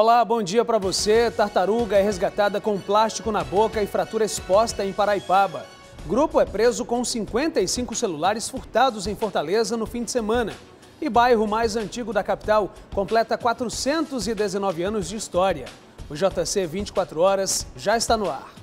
Olá, bom dia para você. Tartaruga é resgatada com plástico na boca e fratura exposta em Paraipaba. Grupo é preso com 55 celulares furtados em Fortaleza no fim de semana. E bairro mais antigo da capital completa 419 anos de história. O JC 24 Horas já está no ar.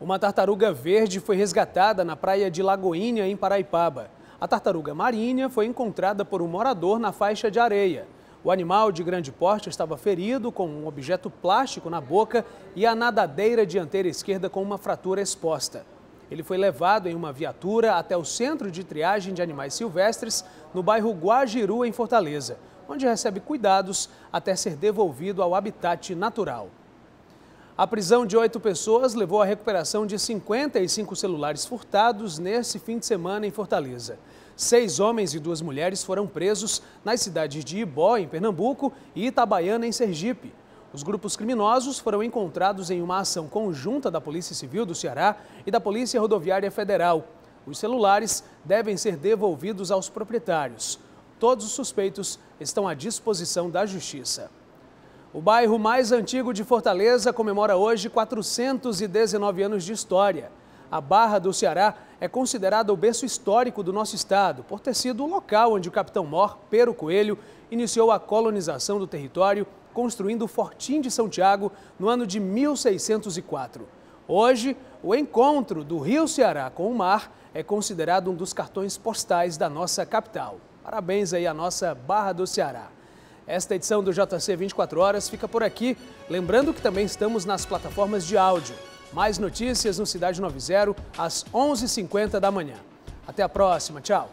Uma tartaruga verde foi resgatada na praia de Lagoinha, em Paraipaba. A tartaruga marinha foi encontrada por um morador na faixa de areia. O animal de grande porte estava ferido com um objeto plástico na boca e a nadadeira dianteira esquerda com uma fratura exposta. Ele foi levado em uma viatura até o Centro de Triagem de Animais Silvestres, no bairro Guajiru, em Fortaleza, onde recebe cuidados até ser devolvido ao habitat natural. A prisão de oito pessoas levou à recuperação de 55 celulares furtados nesse fim de semana em Fortaleza. Seis homens e duas mulheres foram presos nas cidades de Ibó, em Pernambuco, e Itabaiana, em Sergipe. Os grupos criminosos foram encontrados em uma ação conjunta da Polícia Civil do Ceará e da Polícia Rodoviária Federal. Os celulares devem ser devolvidos aos proprietários. Todos os suspeitos estão à disposição da Justiça. O bairro mais antigo de Fortaleza comemora hoje 419 anos de história. A Barra do Ceará é considerada o berço histórico do nosso estado, por ter sido o local onde o capitão Mor, Pero Coelho, iniciou a colonização do território, construindo o Fortim de São Tiago no ano de 1604. Hoje, o encontro do Rio Ceará com o mar é considerado um dos cartões postais da nossa capital. Parabéns aí à nossa Barra do Ceará. Esta edição do JC 24 Horas fica por aqui. Lembrando que também estamos nas plataformas de áudio. Mais notícias no Cidade 90 às 11h50 da manhã. Até a próxima. Tchau.